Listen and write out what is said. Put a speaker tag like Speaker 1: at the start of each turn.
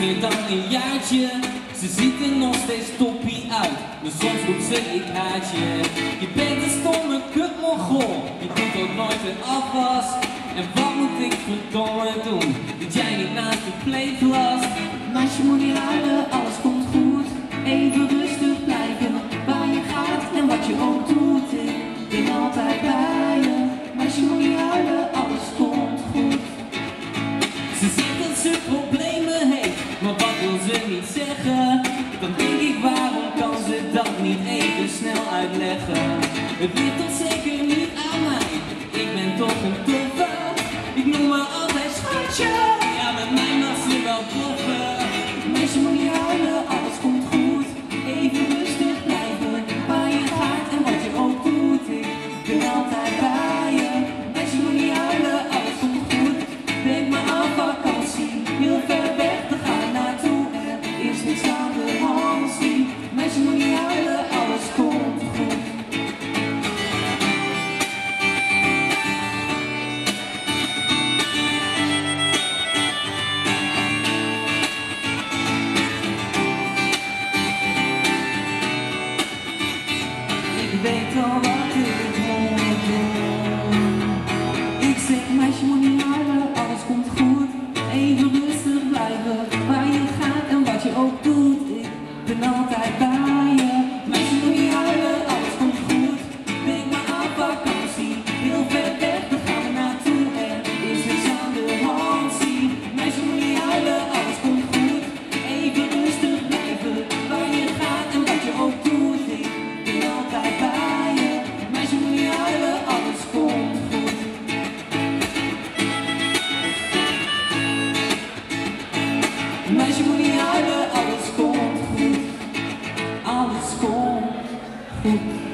Speaker 1: meer dan een jaartje. Ze ziet er nog steeds toppie uit, maar soms roept ze ik haat je. Je bent een stomme kutmogol, je doet ook nooit een afwas. En wat moet ik verdomme doen, dat jij niet naast de plate was?
Speaker 2: Meisje moet niet huilen, alles komt goed. Even rustig blijven, waar je gaat en wat je ook doet. Ik ben altijd bij je. Meisje moet niet huilen,
Speaker 1: wil ze niet zeggen? Dan denk ik waarom kan ze dat niet even snel uitleggen? Het ligt toch zeker niet aan mij, ik ben toch een toffe. Ik noem haar altijd schatje, ja met mij
Speaker 2: weet al wat ik moet doen. Ik zeg, meisje moet niet huilen, alles komt goed. Even rustig blijven, waar je gaat en wat je ook doet. Ik ben altijd bij niet